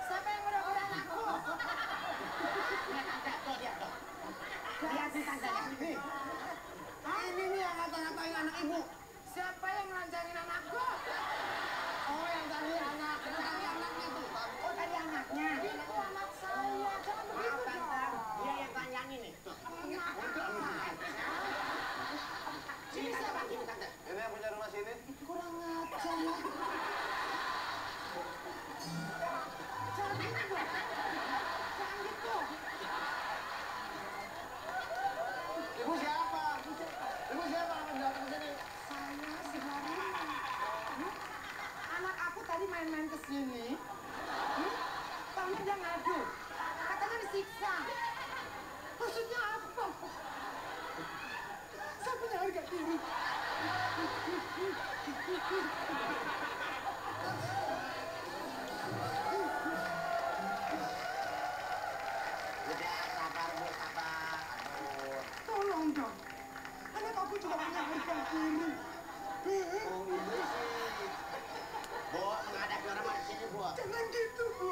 Siapa yang udah anakku? Lihat tante, tuh main ke sini, hmm? Pak udah ngadu, katanya disiksa. Maksudnya apa? Saya punya harga diri. Udah, sabar bu, sabar. Tolong dong, anak aku juga punya harga diri. Hmm? Jangan gitu, Bu.